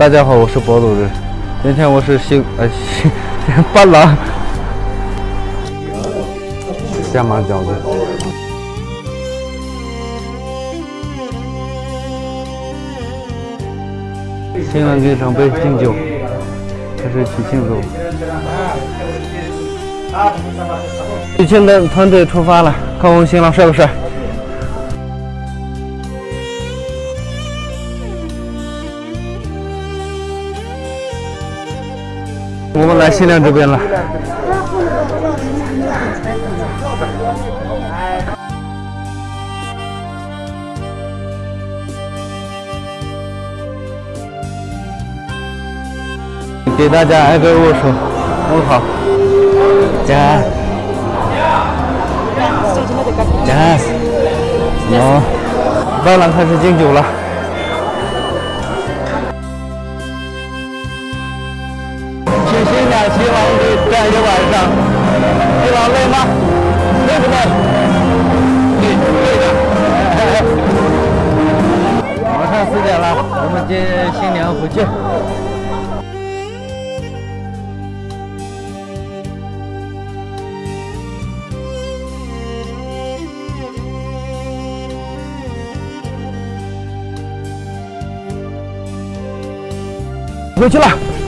大家好，我是博主人。今天我是新呃新伴郎，下马 饺子。新郎给长辈敬酒，开始去庆祝。喜庆的团队出发了，看我们新郎帅不帅？我们来新娘这边了。给大家挨个握手，问好。加，加，喏，伴郎开始敬酒了。吗？累不累？累，累的。晚上四点了，我们接新娘回去。回去了。